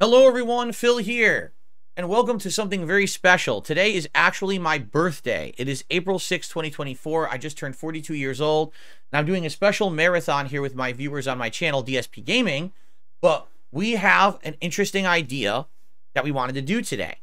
Hello everyone, Phil here, and welcome to something very special. Today is actually my birthday. It is April 6, 2024. I just turned 42 years old, and I'm doing a special marathon here with my viewers on my channel, DSP Gaming, but we have an interesting idea that we wanted to do today.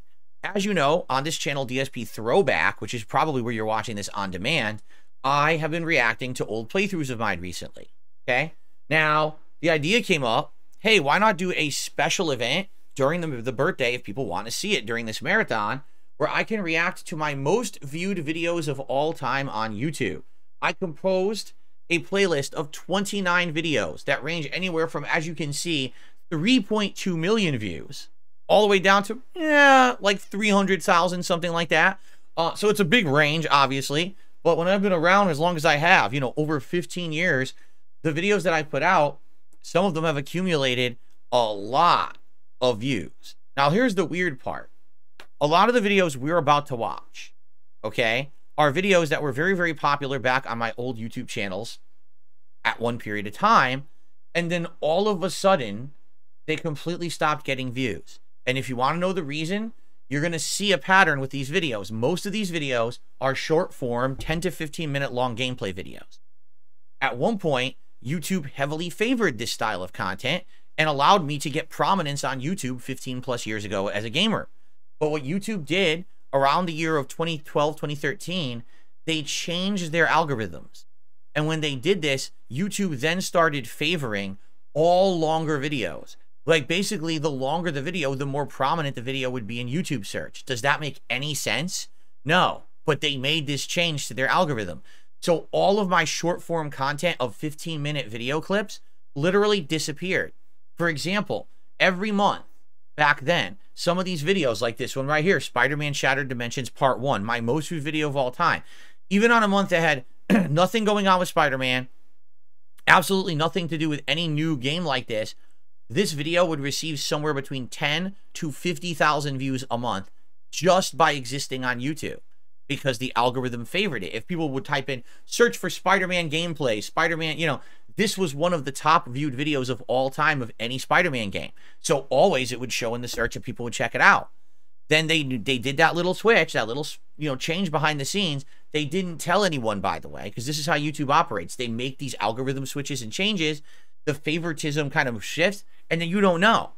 As you know, on this channel, DSP Throwback, which is probably where you're watching this on demand, I have been reacting to old playthroughs of mine recently, okay? Now, the idea came up hey, why not do a special event during the, the birthday if people want to see it during this marathon where I can react to my most viewed videos of all time on YouTube. I composed a playlist of 29 videos that range anywhere from, as you can see, 3.2 million views all the way down to, yeah, like 300,000, something like that. Uh, so it's a big range, obviously. But when I've been around as long as I have, you know, over 15 years, the videos that I put out some of them have accumulated a lot of views. Now, here's the weird part. A lot of the videos we're about to watch, okay, are videos that were very, very popular back on my old YouTube channels at one period of time. And then all of a sudden, they completely stopped getting views. And if you want to know the reason, you're going to see a pattern with these videos. Most of these videos are short form, 10 to 15 minute long gameplay videos. At one point, YouTube heavily favored this style of content and allowed me to get prominence on YouTube 15 plus years ago as a gamer. But what YouTube did around the year of 2012, 2013, they changed their algorithms. And when they did this, YouTube then started favoring all longer videos. Like basically, the longer the video, the more prominent the video would be in YouTube search. Does that make any sense? No, but they made this change to their algorithm. So all of my short form content of 15 minute video clips literally disappeared. For example, every month back then, some of these videos like this one right here, Spider-Man Shattered Dimensions Part 1, my most viewed video of all time. Even on a month that had nothing going on with Spider-Man, absolutely nothing to do with any new game like this, this video would receive somewhere between 10 to 50,000 views a month just by existing on YouTube because the algorithm favored it. If people would type in search for Spider-Man gameplay, Spider-Man, you know, this was one of the top viewed videos of all time of any Spider-Man game. So always it would show in the search and people would check it out. Then they they did that little switch, that little you know change behind the scenes. They didn't tell anyone, by the way, because this is how YouTube operates. They make these algorithm switches and changes. The favoritism kind of shifts, and then you don't know.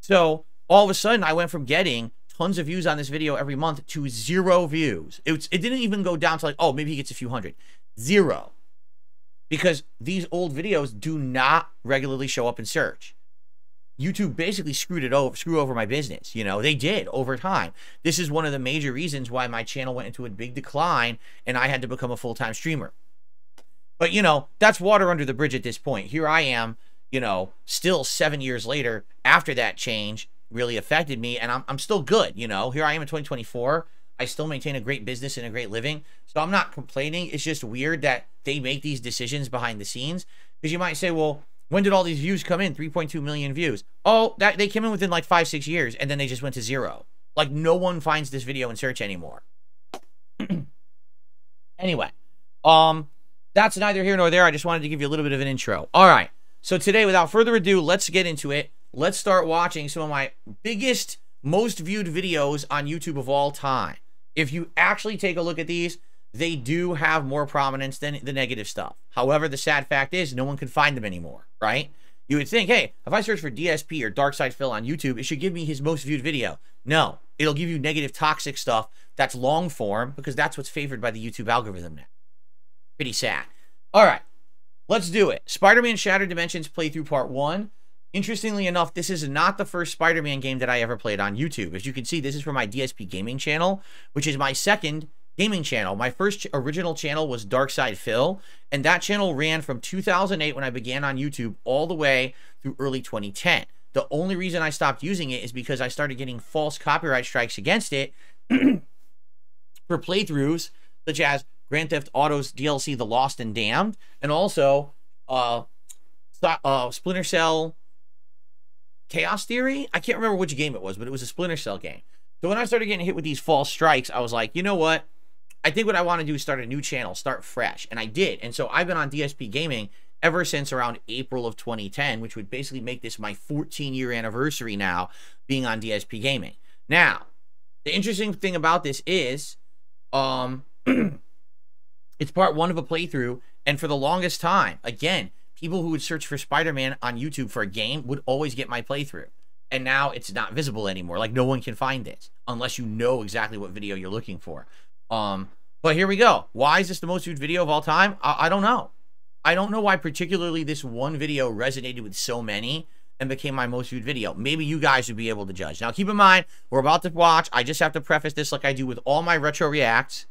So all of a sudden, I went from getting tons of views on this video every month to zero views. It, it didn't even go down to like, oh, maybe he gets a few hundred. Zero. Because these old videos do not regularly show up in search. YouTube basically screwed it over, screw over my business. You know, they did over time. This is one of the major reasons why my channel went into a big decline and I had to become a full-time streamer. But, you know, that's water under the bridge at this point. Here I am, you know, still seven years later after that change, really affected me and I'm, I'm still good you know? Here i am in 2024 i still maintain a great business and a great living. So i'm not complaining. It's just weird that they make these decisions behind the scenes because you might say well when did all these views come in? 3.2 million views. Oh that they came in within like five six years and then they just went to zero. Like no one finds this video in search anymore. Anyway um that's neither here nor there. I just wanted to give you a little bit of an intro. All right. So today without further ado let's get into it let's start watching some of my biggest, most viewed videos on YouTube of all time. If you actually take a look at these, they do have more prominence than the negative stuff. However, the sad fact is no one can find them anymore, right? You would think, hey, if I search for DSP or DarksydePhil on YouTube, it should give me his most viewed video. No, it'll give you negative toxic stuff that's long form because that's what's favored by the YouTube algorithm now. Pretty sad. All right, let's do it. Spider-Man Shattered Dimensions playthrough part one. Interestingly enough, this is not the first Spider-Man game that I ever played on YouTube. As you can see, this is from my DSP gaming channel, which is my second gaming channel. My first original channel was DarksydePhil, and that channel ran from 2008 when I began on YouTube all the way through early 2010. The only reason I stopped using it is because I started getting false copyright strikes against it for playthroughs such as Grand Theft Auto's DLC The Lost and Damned, and also uh, uh, Splinter Cell Chaos Theory. I can't remember which game it was, but it was a Splinter Cell game. So when I started getting hit with these false strikes, I was like, you know what? I think what I want to do is start a new channel, start fresh. And I did. And so I've been on DSP Gaming ever since around April of 2010, which would basically make this my 14 year anniversary now being on DSP Gaming. Now, the interesting thing about this is um it's part one of a playthrough, and for the longest time, again, people who would search for Spider-Man on YouTube for a game would always get my playthrough. And now it's not visible anymore. Like no one can find it unless you know exactly what video you're looking for. Um, but here we go. Why is this the most viewed video of all time? I, I don't know. I don't know why particularly this one video resonated with so many and became my most viewed video. Maybe you guys would be able to judge. Now, keep in mind, we're about to watch. I just have to preface this like I do with all my retro reacts.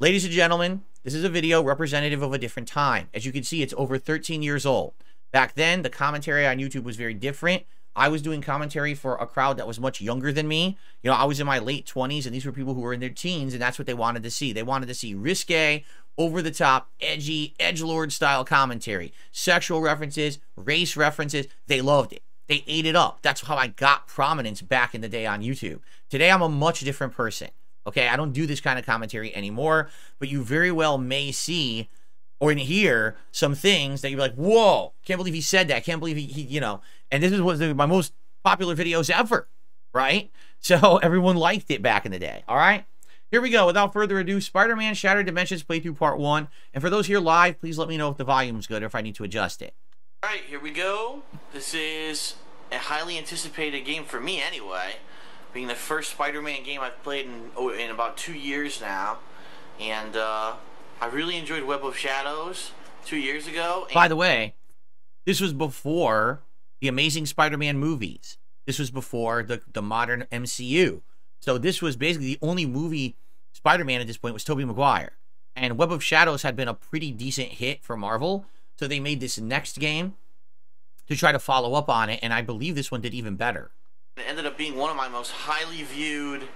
Ladies and gentlemen, this is a video representative of a different time. As you can see, it's over 13 years old. Back then, the commentary on YouTube was very different. I was doing commentary for a crowd that was much younger than me. You know, I was in my late 20s, and these were people who were in their teens, and that's what they wanted to see. They wanted to see risque, over the top, edgy, edge lord style commentary, sexual references, race references. They loved it. They ate it up. That's how I got prominence back in the day on YouTube. Today, I'm a much different person. Okay, I don't do this kind of commentary anymore, but you very well may see or hear some things that you're like, whoa, can't believe he said that. Can't believe he, he you know, and this is one of my most popular videos ever, right? So everyone liked it back in the day, all right? Here we go. Without further ado, Spider-Man Shattered Dimensions Playthrough Part 1. And for those here live, please let me know if the volume's good or if I need to adjust it. Alright, here we go. This is a highly anticipated game for me anyway. Being the first Spider-Man game I've played in, oh, in about two years now. And uh, I really enjoyed Web of Shadows two years ago. By the way, this was before the Amazing Spider-Man movies. This was before the, the modern MCU. So this was basically the only movie Spider-Man at this point was Tobey Maguire. And Web of Shadows had been a pretty decent hit for Marvel. So they made this next game to try to follow up on it. And I believe this one did even better. It ended up being one of my most highly viewed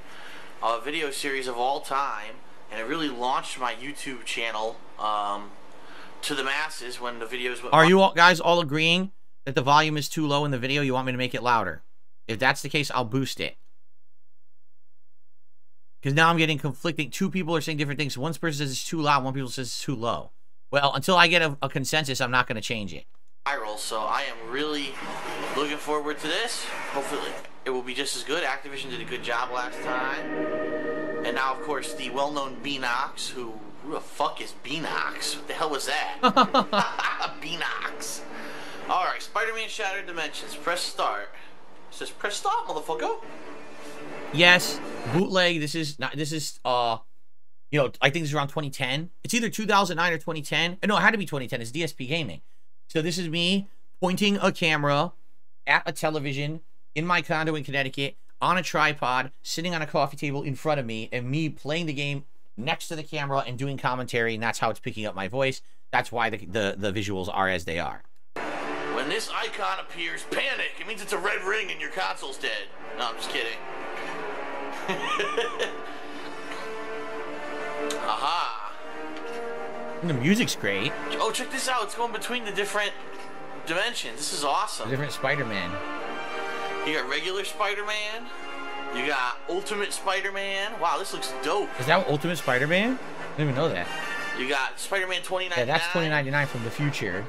uh, video series of all time. And it really launched my YouTube channel um, to the masses when the videos went Are you all, guys all agreeing that the volume is too low in the video? You want me to make it louder? If that's the case, I'll boost it. Because now I'm getting conflicting. Two people are saying different things. One person says it's too loud. One person says it's too low. Well, until I get a, a consensus, I'm not going to change it. Viral, so I am really looking forward to this. Hopefully, it will be just as good. Activision did a good job last time. And now, of course, the well-known Beenox, who who the fuck is Beenox? What the hell was that? Beenox. Alright, Spider-Man Shattered Dimensions. Press start. It says press start, motherfucker. Yes, bootleg. This is not. This is uh, you know, I think this is around 2010. It's either 2009 or 2010. No, it had to be 2010. It's DSP Gaming. So this is me pointing a camera at a television in my condo in Connecticut on a tripod, sitting on a coffee table in front of me, and me playing the game next to the camera and doing commentary, and that's how it's picking up my voice. That's why the, the, the visuals are as they are. When this icon appears, panic. It means it's a red ring and your console's dead. No, I'm just kidding. Aha. And the music's great. Oh, check this out. It's going between the different dimensions. This is awesome. Different Spider-Man. You got regular Spider-Man. You got Ultimate Spider-Man. Wow, this looks dope. Is that Ultimate Spider-Man? I didn't even know that. You got Spider-Man 2099. Yeah, that's 2099 from the future.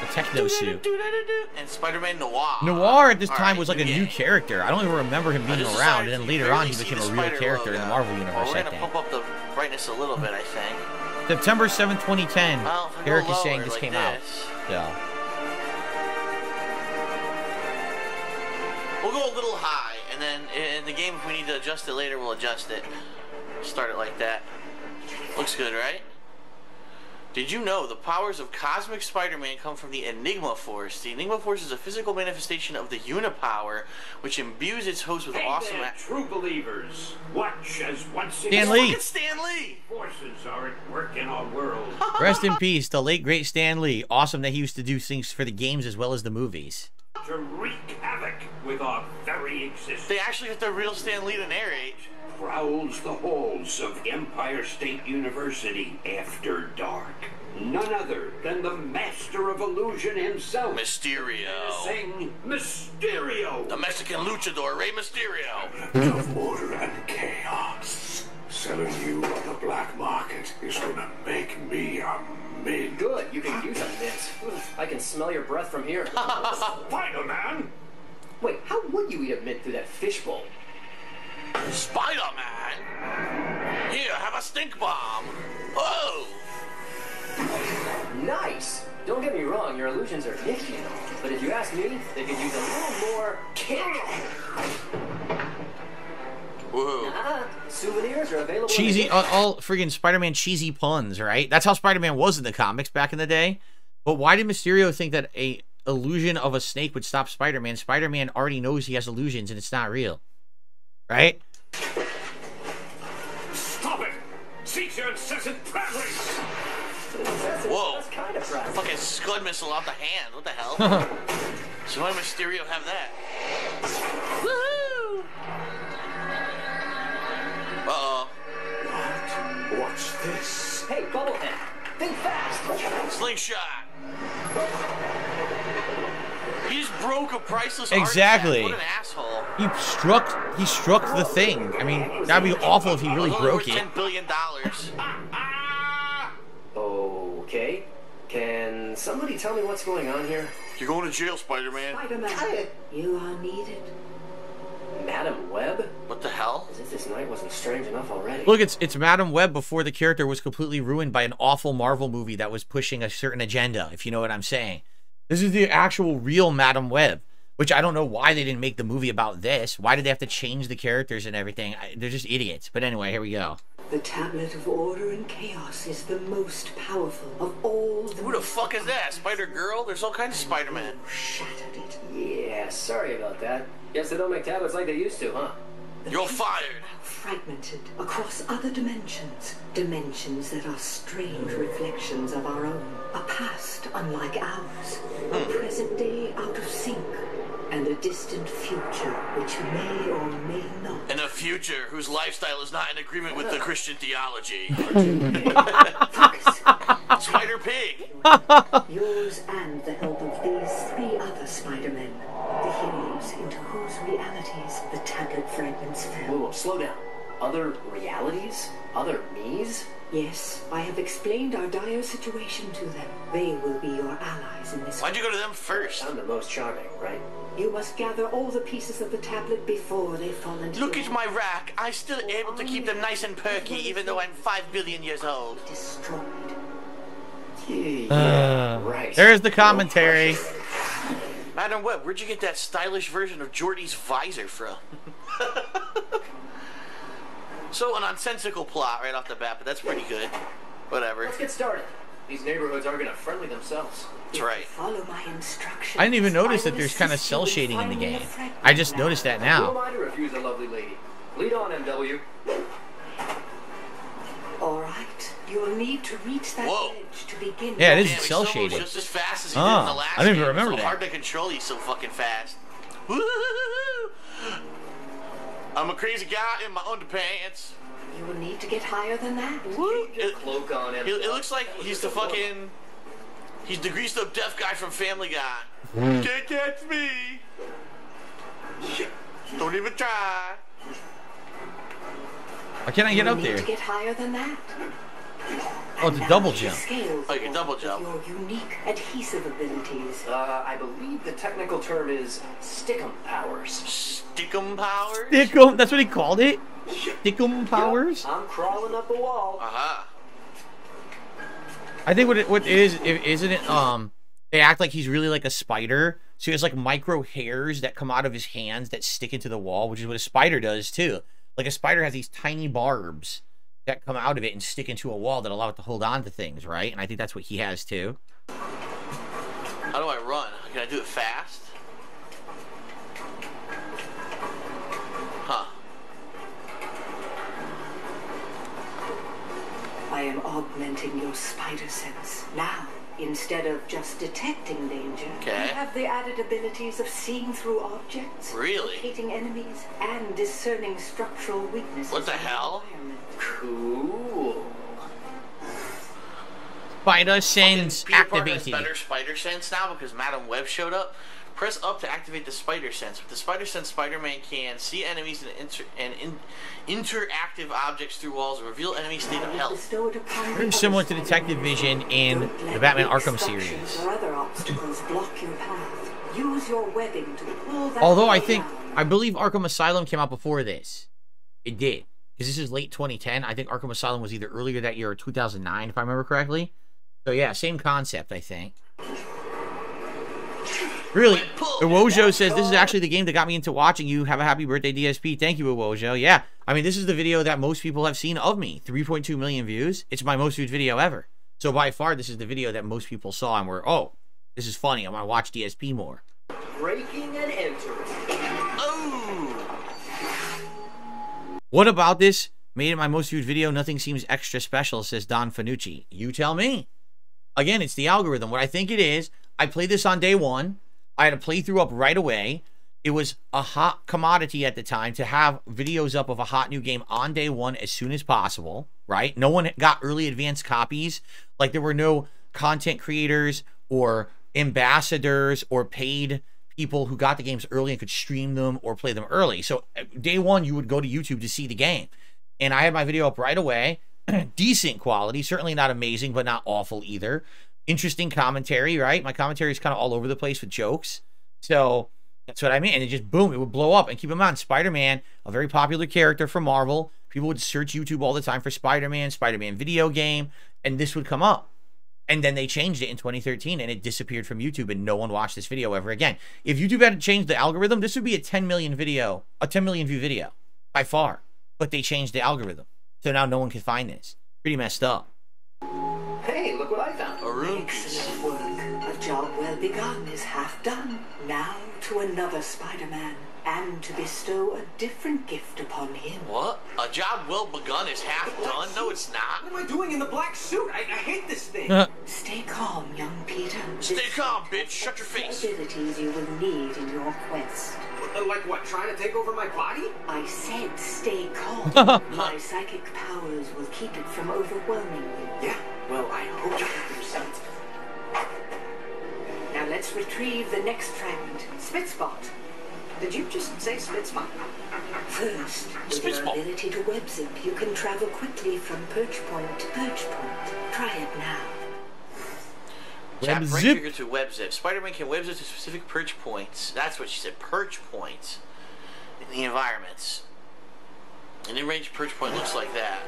The techno suit. And Spider-Man Noir. Noir at this All time right, was like a new character. I don't even remember him being around, and then later on he became a real character logo. in the Marvel universe. Well, we're gonna pump up the brightness a little bit, I think. September 7, 2010. Well, Eric is saying this like came this. out. Yeah. We'll go a little high, and then in the game, if we need to adjust it later, we'll adjust it. Start it like that. Looks good, right? Did you know the powers of Cosmic Spider-Man come from the Enigma Force? The Enigma Force is a physical manifestation of the Unipower, which imbues its host with hey awesome... There, true believers, watch as once Stan Lee. Stan Lee! Forces are at work in our world. Rest in peace, the late great Stan Lee. Awesome that he used to do things for the games as well as the movies. To wreak havoc with our very existence. They actually got the real Stan Lee to narrate prowls the halls of Empire State University after dark. None other than the master of illusion himself. Mysterio. Sing Mysterio. The Mexican luchador, Rey Mysterio. of order and chaos. Selling you on the black market is gonna make me a me. Good, you can use a mitt. I can smell your breath from here. Spider-Man? Wait, how would you eat a mint through that fishbowl? Spider-Man. Here, have a stink bomb. Whoa. Nice! Don't get me wrong, your illusions are nifty and all, but if you ask me, they could use a little more kick. Whoa. Souvenirs are available. in cheesy, all, all friggin' Spider-Man cheesy puns, right? That's how Spider-Man was in the comics back in the day. But why did Mysterio think that a illusion of a snake would stop Spider-Man? Spider-Man already knows he has illusions and it's not real, right? Stop it! Cease your incessant prattling! Whoa. That's kind of practical. Fucking Scud missile out the hand. What the hell? so why Mysterio have that? Woohoo! Uh-oh. What? What's this? Hey, Bubblehead, think fast! Slingshot. He just broke a priceless Exactly. artifact. What an asshole. He struck, he struck the thing. I mean, that'd be awful if he really It was only broke it. Ten billion dollars. Okay. Can somebody tell me what's going on here? You're going to jail, Spider-Man. Spider-Man, you are needed. Madam Web? What the hell? As if this night wasn't strange enough already. Look, it's it's Madam Web before the character was completely ruined by an awful Marvel movie that was pushing a certain agenda, if you know what I'm saying. This is the actual real Madam Web, which I don't know why they didn't make the movie about this. Why did they have to change the characters and everything? I, they're just idiots. But anyway, here we go. The tablet of order and chaos is the most powerful of all the Who the fuck is that? Spider-Girl? There's all kinds of Spider-Man. shattered it. Yeah, sorry about that. Guess they don't make tablets like they used to, huh? The You're fired. Fragmented across other dimensions. Dimensions that are strange reflections of our own. A past unlike ours. A hmm. present day out of sync. And a distant future which may or may not. In a future whose lifestyle is not in agreement with the Christian theology. Focus. Spider Pig. Yours and the help of these three other Spider-Men. The heroes into whose realities the tablet fragments Whoa, fell. whoa, slow down. Other realities? Other me's? Yes, I have explained our dire situation to them. They will be your allies in this. Why'd you go to them first? I'm the most charming, right? You must gather all the pieces of the tablet before they fall into Look at my rack. I'm still able to keep them nice and perky even though I'm five billion years old. destroyed. Yeah, right. Uh, There's the commentary. Madam Web, where'd you get that stylish version of Geordi's visor from? so, a nonsensical plot right off the bat, but that's pretty good. Whatever. Let's get started. These neighborhoods are gonna friendly themselves. That's right. Follow my instructions. I didn't even notice that there's kind of cel shading in the game. I just now. noticed that now. Who am now. I to refuse a lovely lady? Lead on, MW. All right, you'll need to reach that Whoa. edge to begin. Yeah, it your is Damn, he cell still moves shaded. just as fast as he Ah, did in the last I didn't even game. remember so that. hard to control. He's so fucking fast. I'm a crazy guy in my underpants. You will need to get higher than that. Woo. It, Cloak on, it, it looks like he's the fucking. He's the greased up deaf guy from Family Guy. Hmm. Can't catch me. Don't even try. Why can't I get You'll up need there? to get higher than that. Oh, it's a double jump. scales Oh, you can double jump. Your unique adhesive abilities. Uh, I believe the technical term is stickum powers. Stickum powers. Stickum. That's what he called it. Stickum powers. I'm crawling up a wall. Uh-huh. I think what it what it is i- isn't it um they act like he's really like a spider. So he has like micro hairs that come out of his hands that stick into the wall, which is what a spider does too. Like a spider has these tiny barbs that come out of it and stick into a wall that allow it to hold on to things, right? And I think that's what he has too. How do I run? Can I do it fast? Am augmenting your spider sense. Now, instead of just detecting danger, Okay. you have the added abilities of seeing through objects, Really? locating enemies, and discerning structural weaknesses. What the hell? Cool. Spider sense Peter Parker has activated. better spider sense now because Madam Web showed up. Press up to activate the spider sense. With the spider sense, Spider-Man can see enemies and, inter- and in- interactive objects through walls, reveal enemy state of health. Very similar to Detective Vision in the Batman Arkham series. Although I think. I believe Arkham Asylum came out before this. It did. Because this is late 2010. I think Arkham Asylum was either earlier that year or 2009, if I remember correctly. So yeah, same concept, I think. Really, Iwojo says this is actually the game that got me into watching you. Have a happy birthday, DSP. Thank you, Iwojo. Yeah, I mean, this is the video that most people have seen of me. 3.2 million views. It's my most viewed video ever. So by far, this is the video that most people saw and were, oh, this is funny. I'm gonna watch DSP more. Breaking and entering. Oh! What about this made it my most viewed video? Nothing seems extra special, says Don Fanucci. You tell me. Again, it's the algorithm. What I think it is, I played this on day one. I had a playthrough up right away. It was a hot commodity at the time to have videos up of a hot new game on day one as soon as possible, right? No one got early advance copies. Like there were no content creators or ambassadors or paid people who got the games early and could stream them or play them early. So day one, you would go to YouTube to see the game. And I had my video up right away. Decent quality, certainly not amazing, but not awful either. Interesting commentary, right? My commentary is kind of all over the place with jokes. So that's what I mean. And it just boom, it would blow up. And keep in mind, Spider Man, a very popular character from Marvel. People would search YouTube all the time for Spider Man, Spider Man video game, and this would come up. And then they changed it in 2013 and it disappeared from YouTube and no one watched this video ever again. If YouTube had changed the algorithm, this would be a 10 million video, a 10 million view video by far. But they changed the algorithm. So now no one can find this. Pretty messed up. Hey, look what I found. A rune piece. Excellent work. A job well begun is half done. Now to another Spider-Man, and to bestow a different gift upon him. What? A job well begun is half done? No, it's not. What am I doing in the black suit? I, I hate this thing. Stay calm, young Peter. Stay This calm, bitch. Shut your face. Abilities you will need in your quest. Uh, Like what? Trying to take over my body? I said stay calm. My psychic powers will keep it from overwhelming you. Yeah. Now retrieve the next fragment. Spitspot. Did you just say spit spot? First, with your ability to web zip, you can travel quickly from perch point to perch point. Try it now. Tap Web right zip. trigger to web zip. Spider-Man can web zip to specific perch points. That's what she said. Perch points in the environments. An in-range perch point looks like that.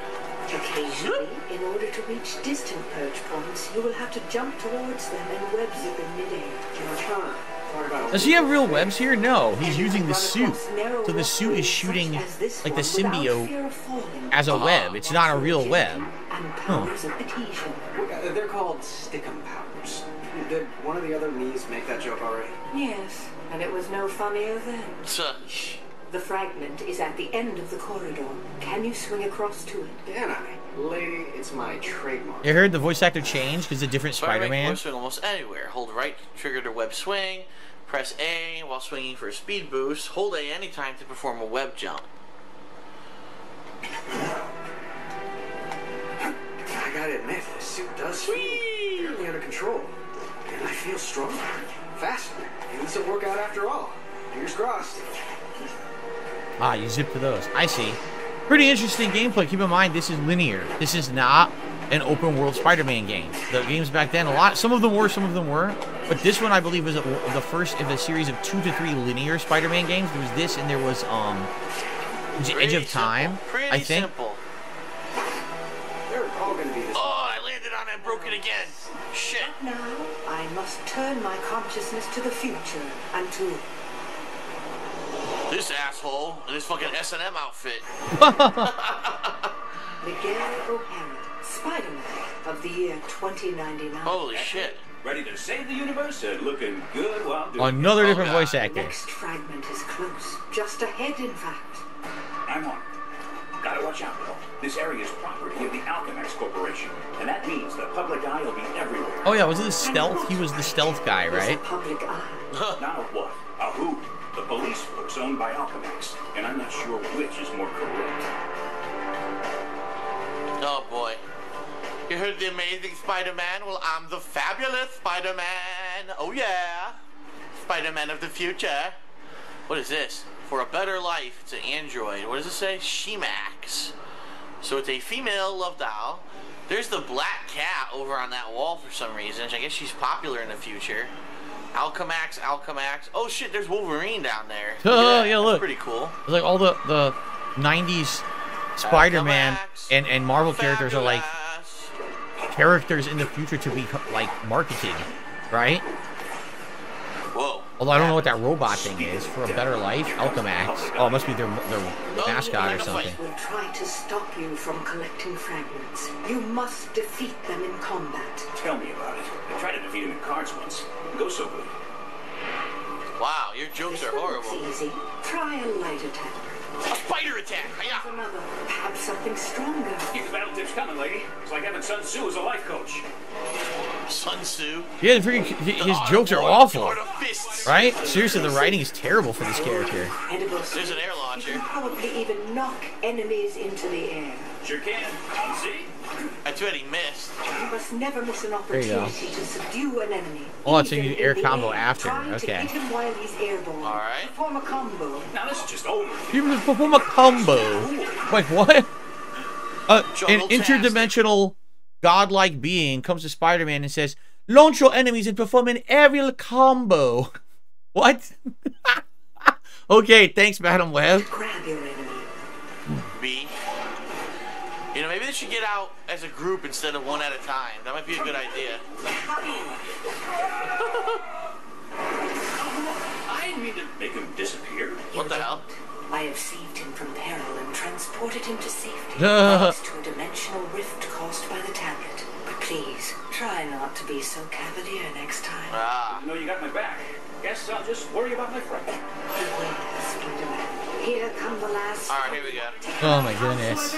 Occasionally, in order to reach distant perch points, you will have to jump towards them and web zip in midair. Huh. Talk about Does he have real webs here? No, he's using the suit. So the suit is shooting such as this like the symbiote fear of falling. as a web. It's not a real web. And powers of adhesion. Uh, They're called stickum powers. Did one of the other knees make that joke already? Yes, and it was no funnier then. So, The fragment is at the end of the corridor. Can you swing across to it? Can I? Lady, it's my trademark. You heard the voice actor change because a different Spider-Man can Spider-Man. swing almost anywhere. Hold right trigger to web swing. Press A while swinging for a speed boost. Hold A anytime to perform a web jump. I gotta admit, this suit does feel fairly under control. And I feel stronger, faster. Maybe this will work out after all. Fingers crossed. Ah, you zip to those. I see. Pretty interesting gameplay. Keep in mind, this is linear. This is not an open world Spider-Man game. The games back then, a lot, some of them were, some of them weren't. But this one, I believe, was a, the first of a series of two to three linear Spider-Man games. There was this, and there was um, was Edge Pretty of Time. Simple. Pretty I think. simple. They're all gonna be this. Oh, I landed on it and broke it again. Shit. Now, I must turn my consciousness to the future and to This asshole in this fucking S&M outfit. Miguel O'Hara, Spider-Man of the year 2099. Holy shit. Ready to save the universe and looking good while doing Another Oh, different God. voice The actor. next fragment is close. Just ahead, in fact. I'm on. Gotta watch out, though. This area is property of the Alchemax Corporation, and that means the public eye will be everywhere. Oh yeah, was it the stealth? He was the stealth guy, There's a right? public eye. Now what? A who? Police force owned by Alchemax, and I'm not sure which is more corrupt. Oh boy. You heard the amazing Spider-Man? Well, I'm the fabulous Spider-Man. Oh yeah. Spider-Man of the future. What is this? For a better life, it's an android. What does it say? Shemax. So it's a female love doll. There's the black cat over on that wall for some reason. I guess she's popular in the future. Alchemax, Alchemax. Oh shit, there's Wolverine down there. Oh, yeah, That's look. pretty cool. It's like all the the '90s Spider-Man and and Marvel characters are like characters in the future to be like marketed, right? Whoa. Although I don't know what that robot thing is. For a better life, Alchemax. Oh, it must be their their mascot or something. will try to stop you from collecting fragments. You must defeat them in combat. Tell me about it. I tried to defeat him in cards once. Didn't go so good. Wow, your jokes This are one looks horrible. easy. Try a light attack. A spider attack. Hiya. Another, perhaps something stronger. Keep the battle tips coming, lady. It's like having Sun Tzu as a life coach. Sun Tzu. Yeah, freaking, his The jokes are awful, Lord of Fists. right? Seriously, the writing is terrible for this character. There's an air launcher. You launcher. can probably even knock enemies into the air. Sure can. See? That's what he missed. You must never miss an opportunity go. to subdue an enemy. Oh, it's a even new air combo air. after. Try to Okay. hit him while he's airborne. All right. Perform a combo. Now this is just over. You can perform a combo. Like what? Uh, an Jungle interdimensional godlike being comes to Spider-Man and says, "Launch your enemies and perform an aerial combo." What? okay, thanks, Madam Web. Grab your enemy. B. You know, maybe they should get out as a group instead of one at a time. That might be a good idea. I didn't mean to make him disappear. What the hell? I have saved him from peril and transported him to safety. Thanks to a dimensional rift caused by the tablet. But please, try not to be so cavalier next time. Ah. You know you got my back. Guess I'll just worry about my friend. Here come the last. All right, here we go. Oh my goodness.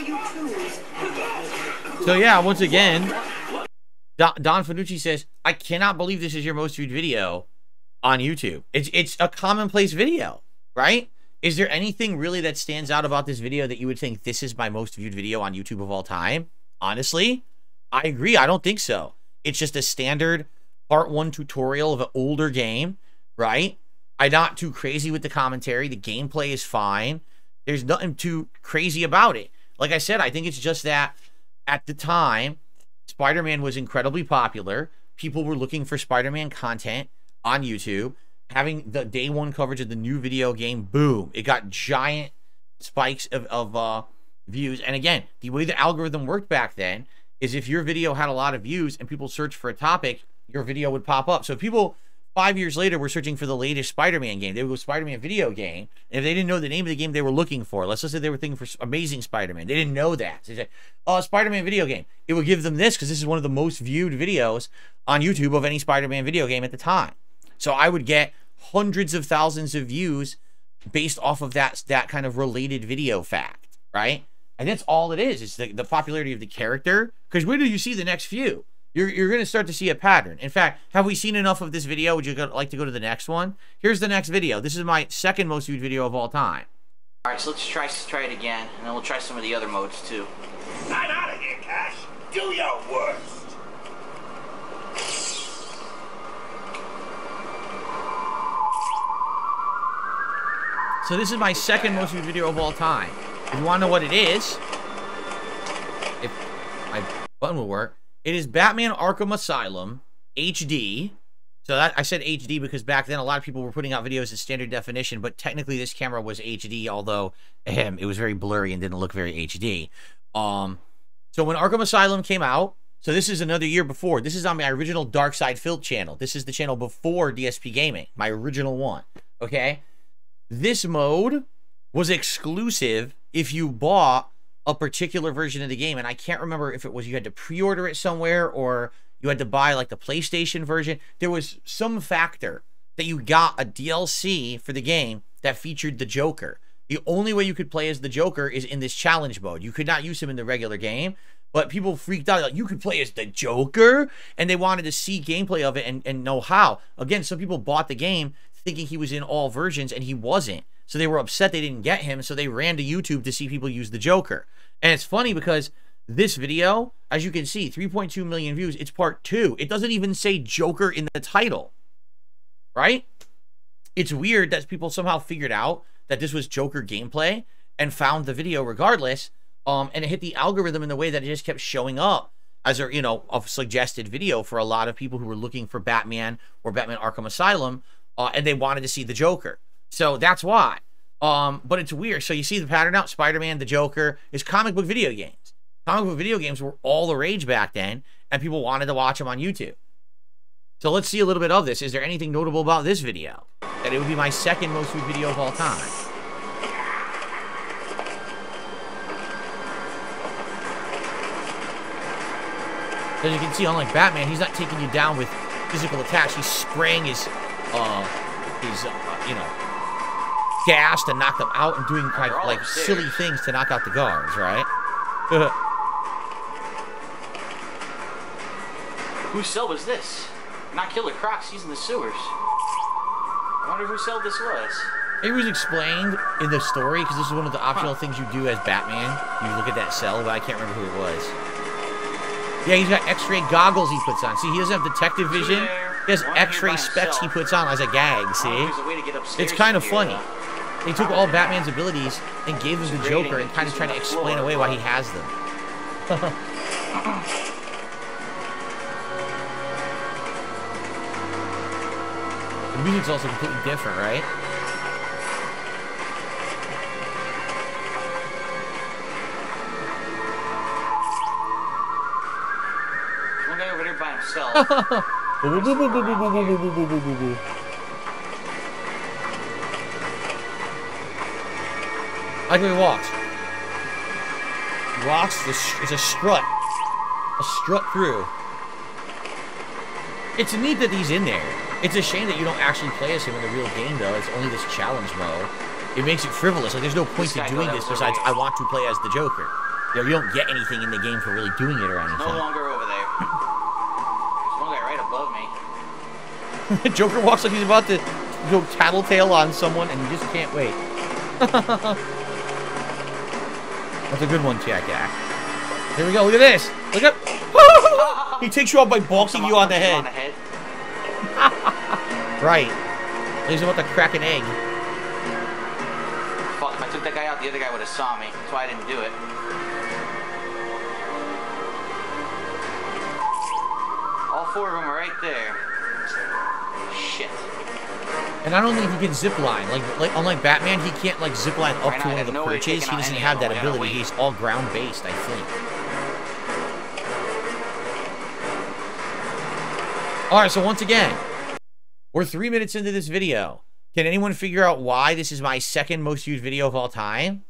So yeah, once again, Don, Fanucci says, "I cannot believe this is your most viewed video on YouTube. It's it's a commonplace video, right? Is there anything really that stands out about this video that you would think this is my most viewed video on YouTube of all time? Honestly, I agree. I don't think so. It's just a standard part one tutorial of an older game, right? I'm not too crazy with the commentary. The gameplay is fine. There's nothing too crazy about it. Like I said, I think it's just that at the time, Spider Man was incredibly popular. People were looking for Spider Man content on YouTube. Having the day one coverage of the new video game, boom, it got giant spikes of, of uh, views. And again, the way the algorithm worked back then is if your video had a lot of views and people searched for a topic, your video would pop up. So people five years later were searching for the latest Spider-Man game, they would go Spider-Man video game. And if they didn't know the name of the game they were looking for, let's just say they were thinking for Amazing Spider-Man, they didn't know that. So they say, "Oh, Spider-Man video game." It would give them this because this is one of the most viewed videos on YouTube of any Spider-Man video game at the time. So I would get hundreds of thousands of views based off of that that kind of related video fact, right? And that's all it is. It's the, the popularity of the character. Because where do you see the next few? You're, you're going to start to see a pattern. In fact, have we seen enough of this video? Would you go, like to go to the next one? Here's the next video. This is my second most viewed video of all time. All right, so let's try try it again, and then we'll try some of the other modes too. I'm out of here, Cash. Do your worst. So this is my second most viewed video of all time. If you want to know what it is, if my button will work, it is Batman Arkham Asylum HD. So that I said HD because back then a lot of people were putting out videos in standard definition, but technically this camera was HD, although ahem, it was very blurry and didn't look very HD. Um, so when Arkham Asylum came out, so this is another year before. This is on my original Dark Side Filled channel. This is the channel before DSP Gaming, my original one. Okay. This mode was exclusive if you bought a particular version of the game. And I can't remember if it was you had to pre order it somewhere or you had to buy like the PlayStation version. There was some factor that you got a DLC for the game that featured the Joker. The only way you could play as the Joker is in this challenge mode. You could not use him in the regular game, but people freaked out like you could play as the Joker, and they wanted to see gameplay of it and, and know how. Again, some people bought the game thinking he was in all versions, and he wasn't. So they were upset they didn't get him, so they ran to YouTube to see people use the Joker. And it's funny because this video, as you can see, 3.2 million views. It's part two. It doesn't even say Joker in the title, right? it's weird that people somehow figured out that this was Joker gameplay and found the video regardless. Um, and it hit the algorithm in the way that it just kept showing up as a you know a suggested video for a lot of people who were looking for Batman or Batman Arkham Asylum, uh, and they wanted to see the Joker. So that's why. Um, but it's weird. So you see the pattern out. Spider-Man, the Joker is comic book video games. Comic book video games were all the rage back then, and people wanted to watch them on YouTube. So let's see a little bit of this. Is there anything notable about this video? That it would be my second most viewed video of all time. As you can see, unlike Batman, he's not taking you down with physical attacks. He's spraying his, uh, his, uh, you know, gas to knock them out and doing kind of like silly things to knock out the guards, right? Whose cell was this? Not Killer Crocs, he's in the sewers. I wonder whose cell this was. It was explained in the story because this is one of the optional things you do as Batman. You look at that cell, but I can't remember who it was. Yeah, he's got X-ray goggles he puts on. See, he doesn't have detective vision. He has X-ray specs he puts on as a gag. Oh, see, There's a way to get it's kind of funny. here, They took all Batman's abilities and gave them to Grading Joker and kind of trying to explain away why he has them. the music's also completely different, right? One guy over there by himself. I the way he walks. He walks, it's it's a strut. A strut through. It's neat that he's in there. It's a shame that you don't actually play as him in the real game, though. It's only this challenge mode. It makes it frivolous. Like, there's no point This to doing this besides. I want to play as the Joker. You know, you don't get anything in the game for really doing it or anything. no longer over there. There's one guy right above me. The Joker walks like he's about to go tattletale on someone, and you just can't wait. That's a good one, Jack. Jack. Here we go. Look at this. Look up. he takes you out by bonking you on the On the head. head. Right. He's about to crack an egg. Fuck, if I took that guy out, the other guy would have saw me. That's why I didn't do it. All four of them are right there. And I don't think he can zip line. Like, like unlike Batman, he can't like zip line up to one of the perches. He doesn't have that them. We gotta ability. He's all ground based, I think. All right, so once again, we're three minutes into this video. Can anyone figure out why this is my second most viewed video of all time?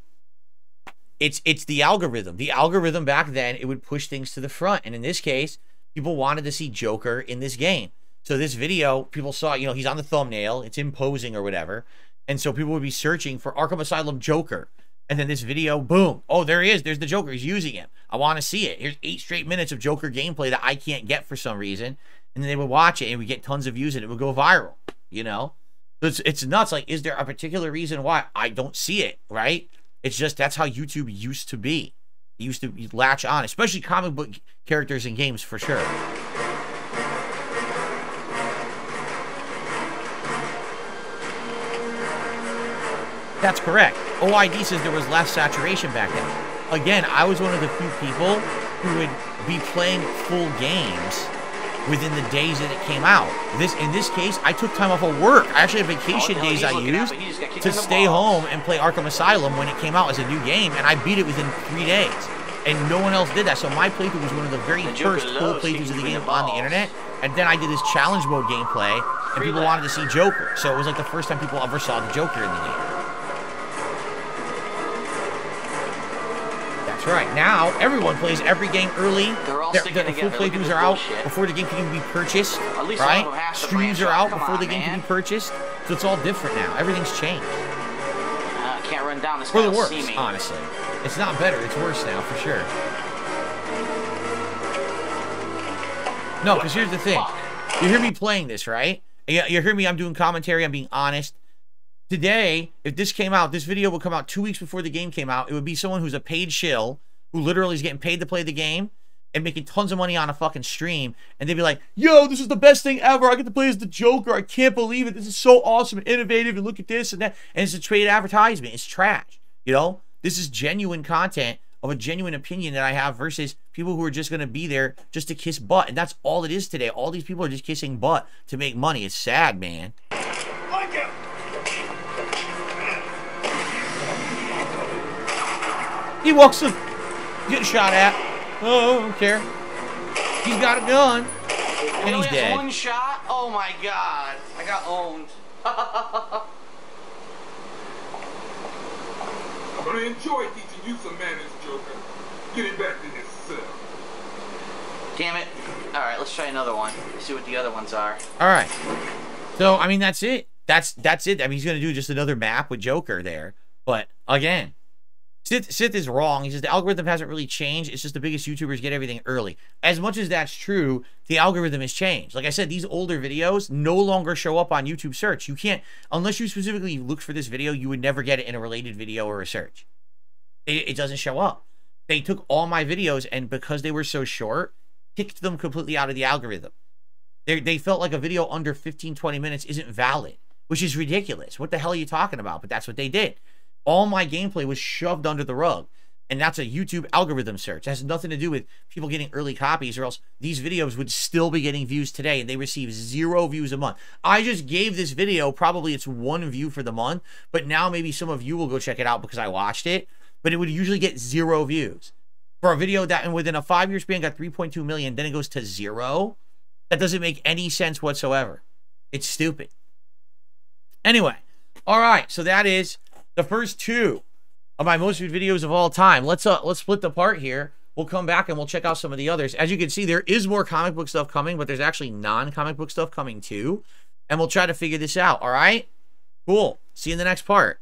It's it's the algorithm. The algorithm back then it would push things to the front, and in this case, people wanted to see Joker in this game. So this video, people saw, you know, he's on the thumbnail, it's imposing or whatever, and so people would be searching for Arkham Asylum Joker, and then this video, boom, oh there he is, there's the Joker, he's using him. I want to see it. Here's eight straight minutes of Joker gameplay that I can't get for some reason, and then they would watch it and we get tons of views and it would go viral. You know, it's it's nuts. Like, is there a particular reason why I don't see it? Right? It's just that's how YouTube used to be. It used to latch on, especially comic book characters in games for sure. That's correct. OID says there was less saturation back then. Again, I was one of the few people who would be playing full games within the days that it came out. This in this case, I took time off of work. I actually had vacation Oh, no, days I used me. He just got kicked to stay home and play Arkham Asylum when it came out as a new game, and I beat it within three days. And no one else did that. So my playthrough was one of the very The first full playthroughs of the game the on the internet. And then I did this challenge mode gameplay, and Free people lap. wanted to see Joker. So it was like the first time people ever saw the Joker in the game. Right. Now everyone plays every game early. They're all sticking the full together. Look at playthroughs are out before the game can even be purchased. At least right? them has to Streams are out Come before on, the game can man. be purchased. So it's all different now. Everything's changed. Uh, can't run down this For the worse, honestly. It's not better. It's worse now, for sure. No, because here's the thing. You hear me playing this, right? You you hear me, I'm doing commentary, I'm being honest. Today, if this came out, this video would come out two weeks before the game came out. It would be someone who's a paid shill, who literally is getting paid to play the game, and making tons of money on a fucking stream, and they'd be like, "Yo, this is the best thing ever! I get to play as the Joker. I can't believe it. This is so awesome and innovative. And look at this and that." And it's a trade advertisement. It's trash. You know, this is genuine content of a genuine opinion that I have versus people who are just going to be there just to kiss butt. And that's all it is today. All these people are just kissing butt to make money. It's sad, man. He walks up, getting shot at. Oh, I don't care. He's got a gun. And he's Only dead. One shot. Oh my god, I got owned. I'm gonna enjoy teaching you some manners, Joker. Getting back to this cell. Damn it. All right, let's try another one. See what the other ones are. All right. So I mean that's it. That's that's it. I mean he's gonna do just another map with Joker there. But again, Sith, Sith is wrong. He says the algorithm hasn't really changed. It's just the biggest YouTubers get everything early. As much as that's true, the algorithm has changed. Like I said, these older videos no longer show up on YouTube search. You can't unless you specifically look for this video, you would never get it in a related video or a search. It, it doesn't show up. They took all my videos and because they were so short, kicked them completely out of the algorithm. They, they felt like a video under 15, 20 minutes isn't valid, which is ridiculous. What the hell are you talking about? But that's what they did. All my gameplay was shoved under the rug. And that's a YouTube algorithm search. It has nothing to do with people getting early copies, or else these videos would still be getting views today, and they receive zero views a month. I just gave this video probably it's one view for the month, but now maybe some of you will go check it out because I watched it, but it would usually get zero views. For a video that and within a five year span got 3.2 million, then it goes to zero. That doesn't make any sense whatsoever. It's stupid. Anyway, all right. So that is the first two of my most viewed videos of all time. Let's uh let's split the part here. We'll come back and we'll check out some of the others. As you can see, there is more comic book stuff coming, but there's actually non-comic book stuff coming too. And we'll try to figure this out. All right. Cool. See you in the next part.